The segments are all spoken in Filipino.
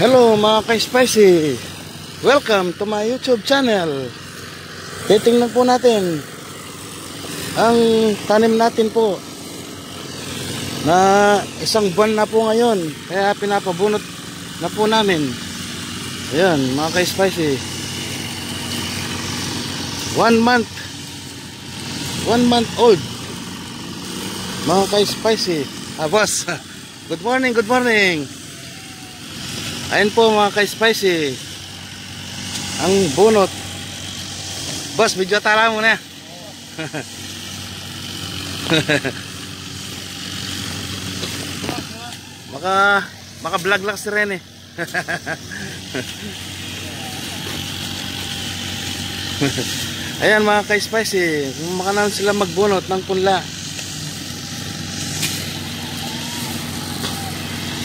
Hello mga ka-spicy. Welcome to my YouTube channel. Titingnan po natin Ang tanim natin po Na isang buwan na po ngayon. Kaya pinapabunot na po namin. Ayan mga ka-spicy. One month. One month old. Mga ka-spicy. Boss Good morning, good morning Ayun po mga ka-spicy. Ang bunot. Boss, video tala mo na. maka maka vlog lang si Rene. Ayan mga ka-spicy, makanan sila magbunot ng punla.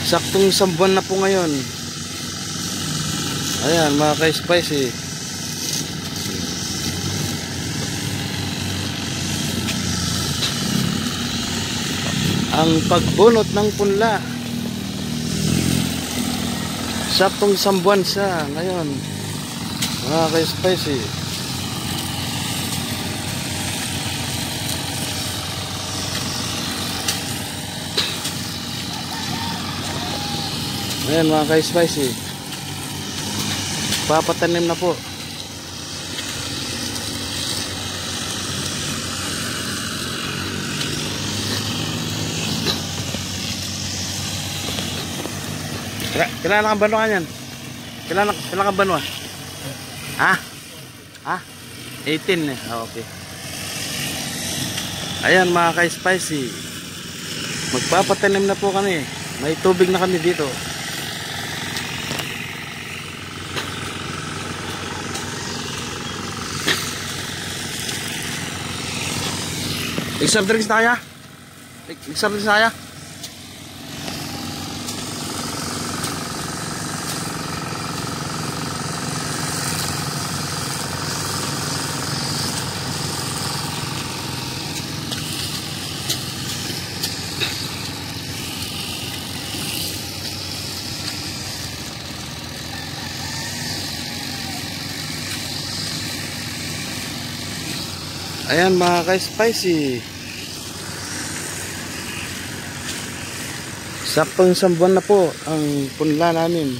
Saktong sambuan na po ngayon. Ayan mga ka-spicy. Ang pagbunot ng punla. Saktong sambuan sa ngayon. Mga ka-spicy. Ayan mga ka-spicy. Papatanim na po. Kailan kang banwa yan? Kailan kailan kang banwa? Ha? Ha? 18 eh. Oh, okay. Ayan mga ka-spicy. Magpapatanim na po kami. May tubig na kami dito. Nag-serve drinks na kaya? Nag-serve drinks na? Ayan mga ka-spicy. Saktong isang buwan na po ang punla namin.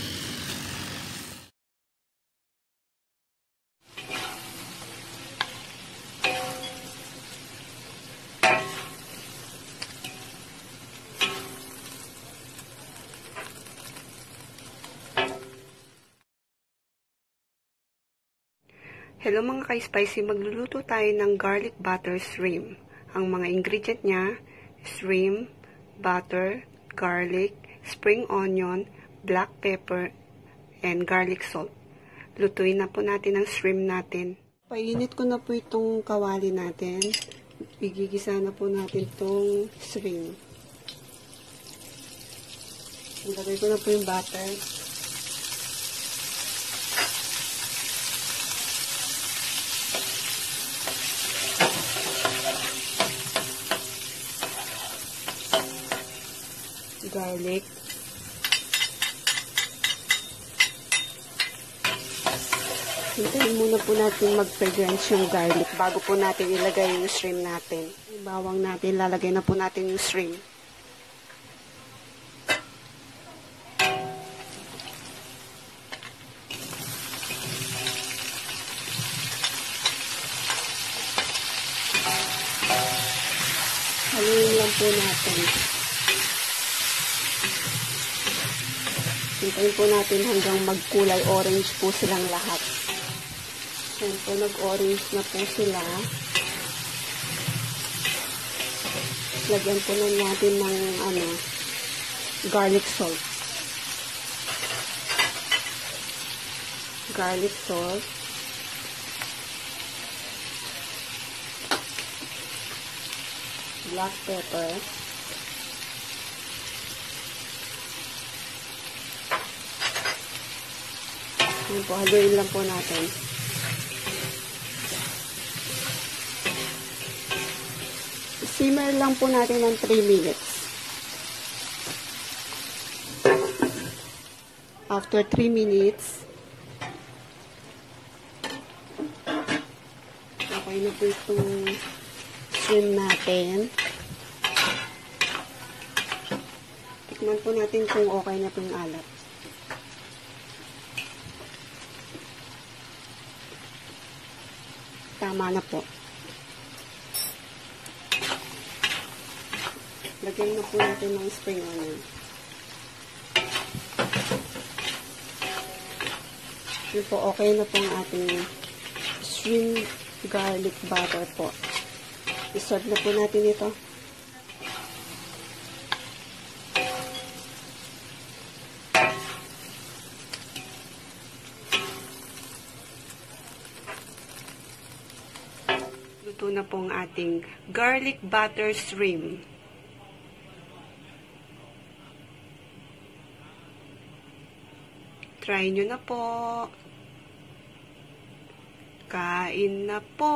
Hello mga ka-spicy, magluluto tayo ng garlic butter shrimp. Ang mga ingredient niya, shrimp, butter, garlic, spring onion, black pepper, and garlic salt. Lutuin na po natin ang shrimp natin. Painit ko na po itong kawali natin. Igigisa na po natin itong shrimp. Ilagay ko na po yung butter. Garlic. Hintayin muna po natin mag-fragrance yung garlic bago po natin ilagay yung shrimp natin. Yung bawang natin, lalagay na po natin yung shrimp. Haluin lang po natin. Hintayin po natin hanggang magkulay orange po silang lahat. Yan po, nag-orange na po sila. Lagyan po na natin ng ano, garlic salt. Garlic salt. Black pepper. Yan po, haluin lang po natin. Simmer lang po natin ng 3 minutes. After 3 minutes, okay na po itong shrimp natin. Tikman po natin kung okay na po alat. Tama na po. Lagyan na po natin ng spring onion. Yun po, okay na po ang ating shrimp garlic butter po. I-serve na po natin ito. Luto na po ang ating garlic butter shrimp. Try nyo na po. Kain na po.